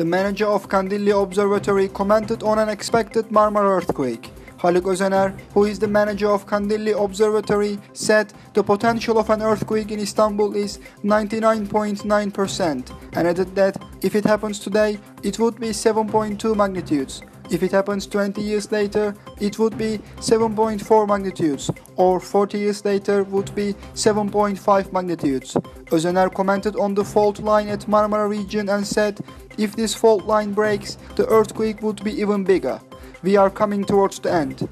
The manager of Kandilli Observatory commented on an expected Marmara earthquake. Haluk Özener, who is the manager of Kandilli Observatory, said the potential of an earthquake in Istanbul is 99.9% and added that if it happens today, it would be 7.2 magnitudes. If it happens 20 years later, it would be 7.4 magnitudes, or 40 years later would be 7.5 magnitudes. Özener commented on the fault line at Marmara region and said, if this fault line breaks, the earthquake would be even bigger. We are coming towards the end.